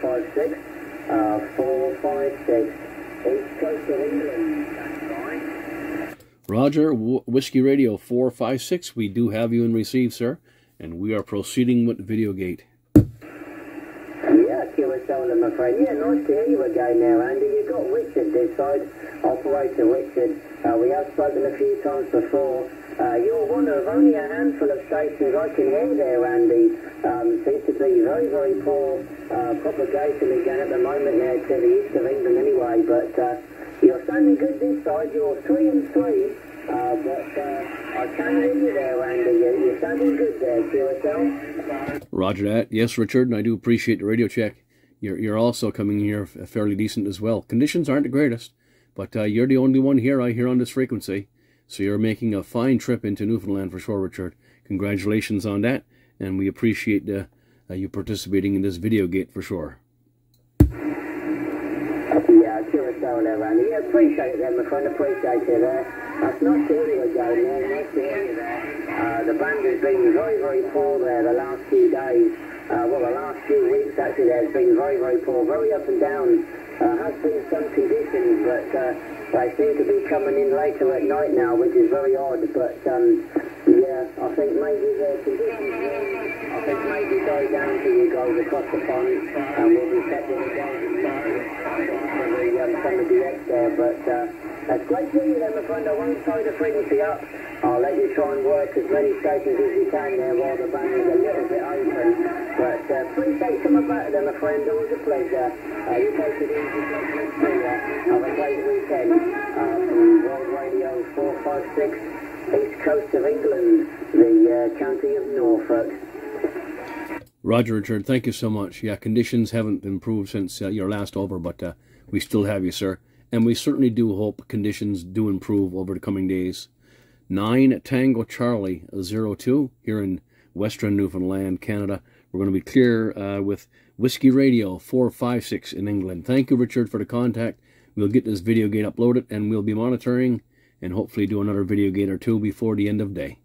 456. Uh, 456. East Coast of England. Roger, Whiskey Radio 456, we do have you in receive, sir, and we are proceeding with Videogate. Yeah, QSL, I'm afraid. Yeah, nice to hear you again now, Andy. You've got Richard this side, Operator Richard. Uh, we have spoken a few times before. Uh, you're one of only a handful of stations I can hear there, Andy. Um, seems to be very, very poor uh, propagation again at the moment there to the east of England anyway, but uh, you're sounding good this side. You're three and three. Uh, but uh, I can hear you there, Andy. You're, you're sounding good there, QSL. Roger that. Yes, Richard, and I do appreciate the radio check. You're, you're also coming here fairly decent as well. Conditions aren't the greatest, but uh, you're the only one here I hear on this frequency. So you're making a fine trip into Newfoundland for sure, Richard. Congratulations on that, and we appreciate uh, uh, you participating in this video gate for sure. Yeah, Randy. Yeah, appreciate it, my friend. Appreciate it there. That's hear you again, man. Nice to hear you there. Uh, the band has been very, very poor there the last few days. Uh, well, the last few weeks actually has been very, very poor. Very up and down. Uh, has been some conditions, but uh, they seem to be coming in later at night now, which is very odd. But um, yeah, I think maybe the conditions I think maybe go down to you guys across the pond, and we'll be settling down for the um, some of the X there. But uh, that's great hear you there, my friend. I won't throw the frequency up. I'll let you try and work as many stations as you can there while the band is My friend. A pleasure. Uh, you take it easy. Have a great weekend. Uh, World Radio 456, East Coast of England, the uh, county of Norfolk. Roger, Richard, thank you so much. Yeah, conditions haven't improved since uh, your last over, but uh, we still have you, sir. And we certainly do hope conditions do improve over the coming days. 9 Tango Charlie 02 here in Western Newfoundland, Canada. We're going to be clear uh, with Whiskey Radio 456 in England. Thank you, Richard, for the contact. We'll get this video gate uploaded and we'll be monitoring and hopefully do another video gate or two before the end of day.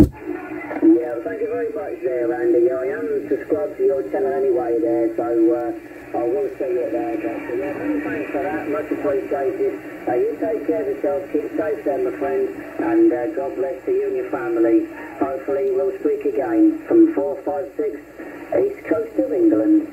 Yeah, well, thank you very much there, Andy. I am subscribed to your channel anyway there, so uh, I will see it there. Uh, yeah, many thanks for that. Much appreciated. Uh, you take care of yourself. Keep safe there, my friend. And uh, God bless to you and your family. Hopefully we'll speak again from 456 East Coast of England.